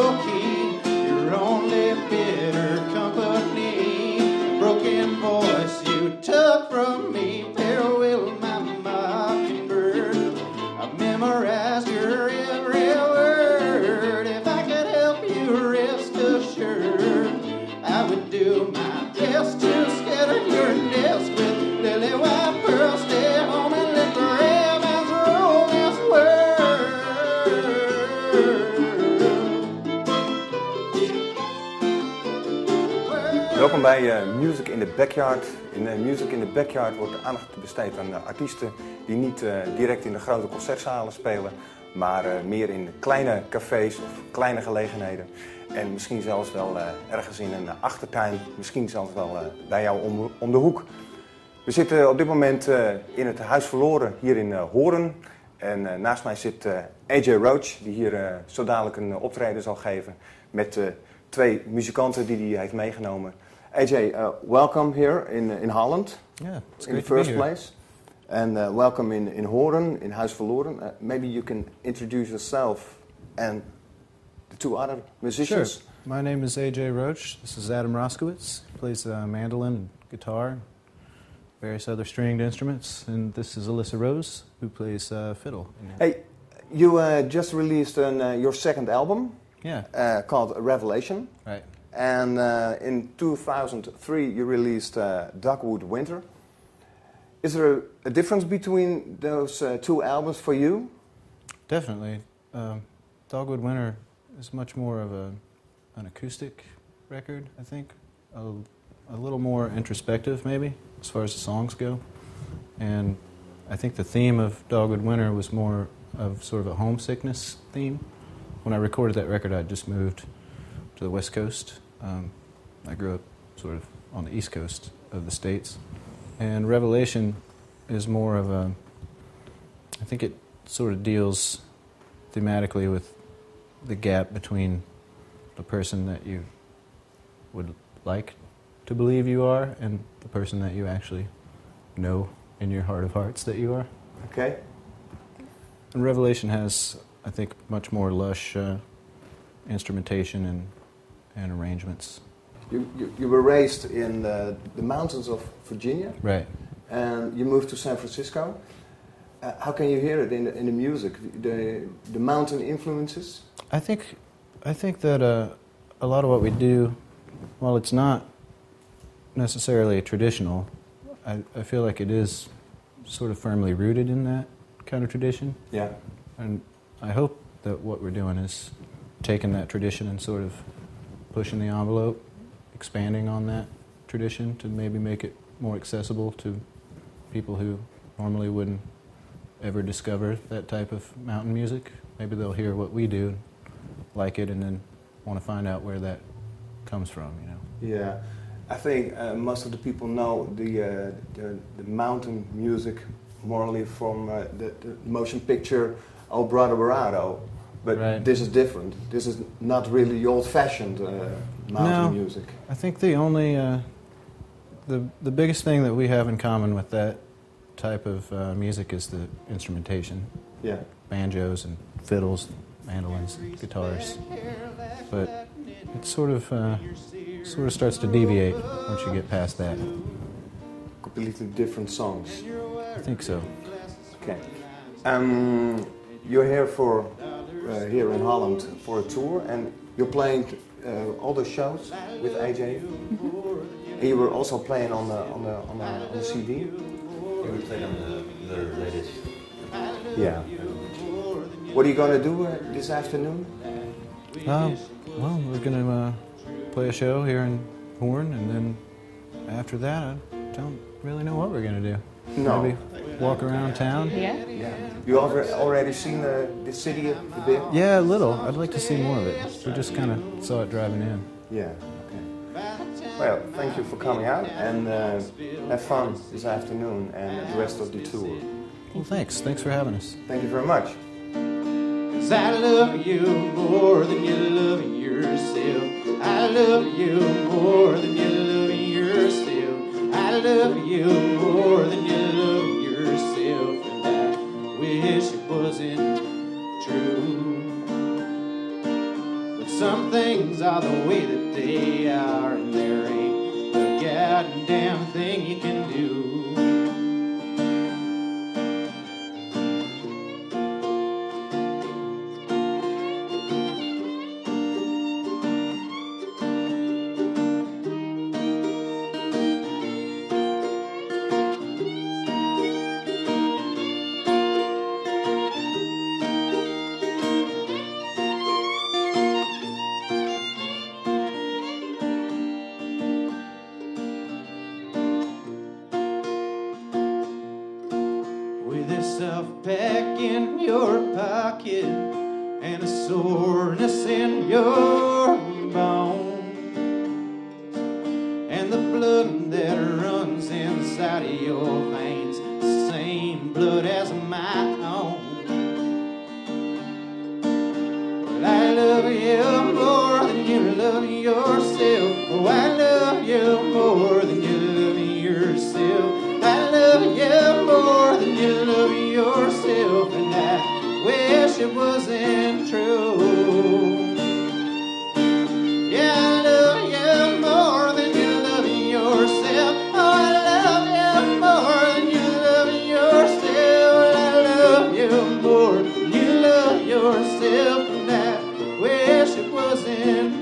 주 Welkom bij eh, Music in the Backyard. In eh, Music in the Backyard wordt aandacht besteed aan eh, artiesten die niet direct in de grote concertzalen spelen, maar meer in kleine cafés of kleine gelegenheden. En misschien zelfs wel ergens in een achtertuin, misschien zelfs wel bij jou om, om de hoek. We zitten op dit moment in het Huis Verloren hier in Horen. En naast mij zit AJ Roach, die hier zo dadelijk een optreden zal geven met twee muzikanten die hij heeft meegenomen. AJ, uh, welcome here in, in Holland Yeah, it's in the great to be first here. place. And uh, welcome in, in Hoorn, in Huis Verloren. Uh, maybe you can introduce yourself and the two other musicians. Sure. My name is AJ Roach. This is Adam Roskowitz. He plays uh, mandolin and guitar, various other stringed instruments. And this is Alyssa Rose, who plays uh, fiddle. Hey, you uh, just released an, uh, your second album Yeah, uh, called Revelation. right. And uh, in 2003, you released uh, Dogwood Winter. Is there a, difference between those uh, two albums for you? Definitely. Um, Dogwood Winter is much more of a, an acoustic record, I think. A, a little more introspective, maybe, as far as the songs go. And I think the theme of Dogwood Winter was more of sort of a homesickness theme. When I recorded that record, I'd just moved to the West Coast. Um, I grew up sort of on the East Coast of the States. And Revelation is more of a, I think it sort of deals thematically with the gap between the person that you would like to believe you are and the person that you actually know in your heart of hearts that you are. Okay. And Revelation has, I think, much more lush uh, instrumentation and, and arrangements. You, you, you were raised in the, the mountains of Virginia Right. and you moved to San Francisco. Uh, how can you hear it in the, in the music, the, the mountain influences? I think, I think that uh, a lot of what we do, while it's not necessarily traditional, I, I feel like it is sort of firmly rooted in that kind of tradition. Yeah. And I hope that what we're doing is taking that tradition and sort of pushing the envelope, expanding on that tradition to maybe make it more accessible to people who normally wouldn't ever discover that type of mountain music. Maybe they'll hear what we do, like it, and then want to find out where that comes from, you know. Yeah, I think uh, most of the people know the, uh, the, the mountain music morally from uh, the, the motion picture Oh Brother Barado, but Right. this is different. This is not really old-fashioned uh, mountain No. music. I think the only, uh, the, the biggest thing that we have in common with that type of uh, music is the instrumentation. Yeah, banjos and fiddles, mandolins, guitars. But it sort of uh, sort of starts to deviate once you get past that. completely different songs. I think so. Okay. Um, you're here for uh, here in Holland for a tour, and you're playing uh, all the shows with AJ. And you were also playing on the on the on the, on the CD. Yeah, we played on the, the latest. Yeah. What are you gonna do uh, this afternoon? Um, well, we're gonna uh, play a show here in Hoorn, and then after that, I don't really know what we're gonna do. No. Maybe walk around town. Yeah? Yeah. You alre- already seen uh, the city a bit? Yeah, a little. I'd like to see more of it. We just kind of saw it driving in. Yeah. Okay. Well, thank you for coming out, and uh, have fun this afternoon and the rest of the tour. Well, thanks. Thanks for having us. Thank you very much. Cause I love you more than you love yourself. I love you more than you love yourself. I love you more than you wish it wasn't true. But some things are the way that they are, and there ain't a goddamn thing you can do. Your bones and the blood that runs inside of your veins the same blood as my own well, I love you more than you love yourself. You